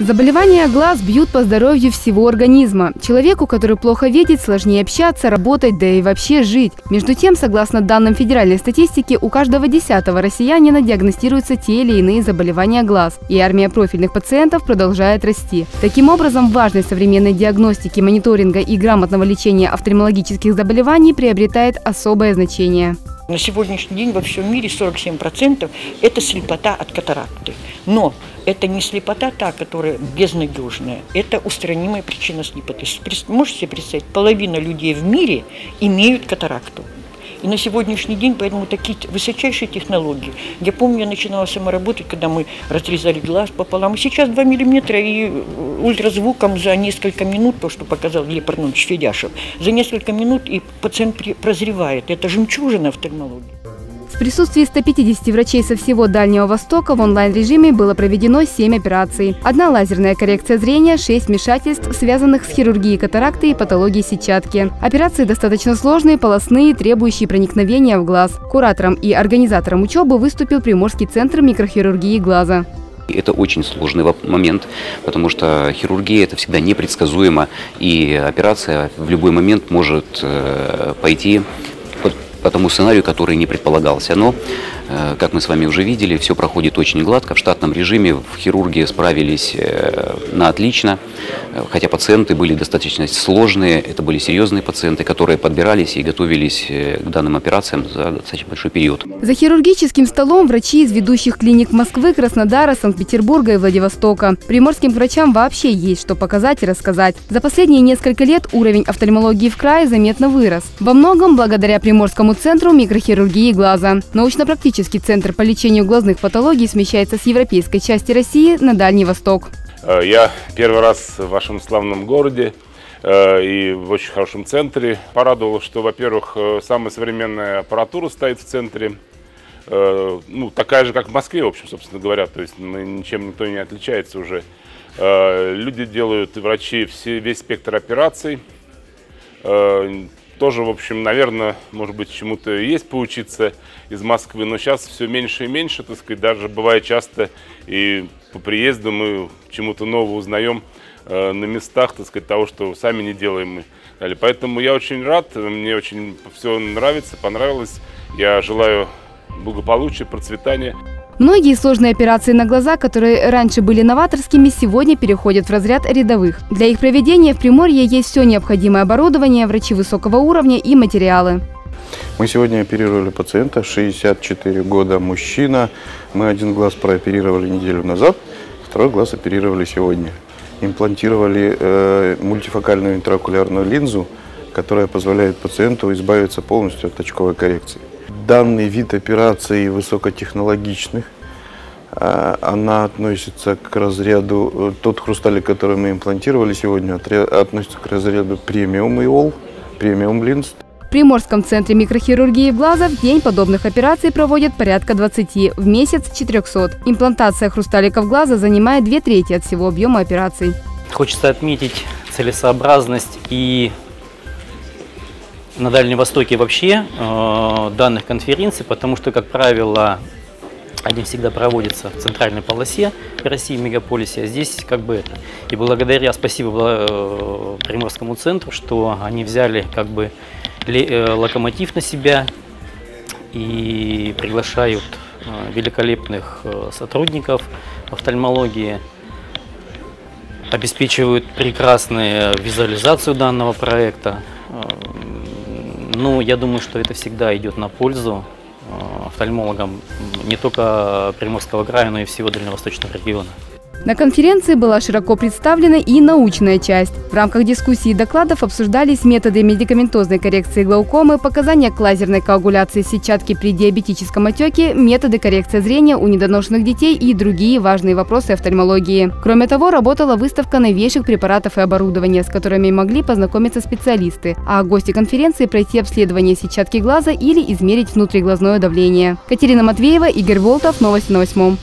Заболевания глаз бьют по здоровью всего организма. Человеку, который плохо видит, сложнее общаться, работать, да и вообще жить. Между тем, согласно данным федеральной статистики, у каждого десятого россиянина диагностируются те или иные заболевания глаз. И армия профильных пациентов продолжает расти. Таким образом, важность современной диагностики, мониторинга и грамотного лечения офтальмологических заболеваний приобретает особое значение. На сегодняшний день во всем мире 47% это слепота от катаракты. Но это не слепота та, которая безнадежная, это устранимая причина слепоты. Можете себе представить, половина людей в мире имеют катаракту. И на сегодняшний день, поэтому такие высочайшие технологии. Я помню, я начинала сама работать, когда мы разрезали глаз пополам. Сейчас 2 миллиметра и ультразвуком за несколько минут, то, что показал Лев Арнольдович Федяшев, за несколько минут и пациент прозревает. Это жемчужина офтальмологии. В присутствии 150 врачей со всего Дальнего Востока в онлайн-режиме было проведено 7 операций. Одна лазерная коррекция зрения, 6 вмешательств, связанных с хирургией катаракты и патологией сетчатки. Операции достаточно сложные, полостные, требующие проникновения в глаз. Куратором и организатором учебы выступил Приморский центр микрохирургии глаза. Это очень сложный момент, потому что хирургия это всегда непредсказуемо, и операция в любой момент может э, пойти по тому сценарию, который не предполагался. Но, э, как мы с вами уже видели, все проходит очень гладко. В штатном режиме в хирургии справились э, на отлично, э, хотя пациенты были достаточно сложные, это были серьезные пациенты, которые подбирались и готовились к данным операциям за достаточно большой период. За хирургическим столом врачи из ведущих клиник Москвы, Краснодара, Санкт-Петербурга и Владивостока. Приморским врачам вообще есть что показать и рассказать. За последние несколько лет уровень офтальмологии в крае заметно вырос. Во многом благодаря Приморскому центру микрохирургии глаза. Научно-практический центр по лечению глазных патологий смещается с европейской части России на Дальний Восток. Э, я первый раз в вашем славном городе э, и в очень хорошем центре. Порадовало, что, во-первых, э, самая современная аппаратура стоит в центре. Ну, такая же, как в Москве, в общем, собственно говоря. То есть ничем никто не отличается уже. Люди делают, врачи, все, весь спектр операций тоже, в общем, наверное, может быть, чему-то есть поучиться из Москвы, но сейчас все меньше и меньше, так сказать, даже бывает часто и по приезду мы чему-то нового узнаем э, на местах, так сказать, того, что сами не делаем мы. Поэтому я очень рад, мне очень все нравится, понравилось. Я желаю благополучия, процветания. Многие сложные операции на глаза, которые раньше были новаторскими, сегодня переходят в разряд рядовых. Для их проведения в Приморье есть все необходимое оборудование, врачи высокого уровня и материалы. Мы сегодня оперировали пациента, 64 года, мужчина. Мы один глаз прооперировали неделю назад, второй глаз оперировали сегодня. Имплантировали э, мультифокальную интраокулярную линзу, которая позволяет пациенту избавиться полностью от очковой коррекции данный вид операций высокотехнологичных. А, она относится к разряду, э, тот хрусталик, который мы имплантировали сегодня, относится к разряду премиум иол, премиум линз. В Приморском центре микрохирургии глаза в день подобных операций проводят порядка 20, в месяц 400. Имплантация хрусталиков глаза занимает две трети от всего объема операций. Хочется отметить целесообразность и на Дальнем Востоке вообще э, данных конференций, потому что, как правило, они всегда проводятся в центральной полосе России, мегаполисе, а здесь как бы это. И благодаря, спасибо э, Приморскому центру, что они взяли как бы э, локомотив на себя и приглашают великолепных сотрудников офтальмологии, обеспечивают прекрасную визуализацию данного проекта. Ну, я думаю, что это всегда идет на пользу э, офтальмологам не только Приморского края, но и всего Дальневосточного региона. На конференции была широко представлена и научная часть. В рамках дискуссий и докладов обсуждались методы медикаментозной коррекции глаукомы, показания к лазерной коагуляции сетчатки при диабетическом отеке, методы коррекции зрения у недоношенных детей и другие важные вопросы офтальмологии. Кроме того, работала выставка новейших препаратов и оборудования, с которыми могли познакомиться специалисты, а гости конференции пройти обследование сетчатки глаза или измерить внутриглазное давление. Катерина Матвеева, Игорь Волтов, Новости на восьмом.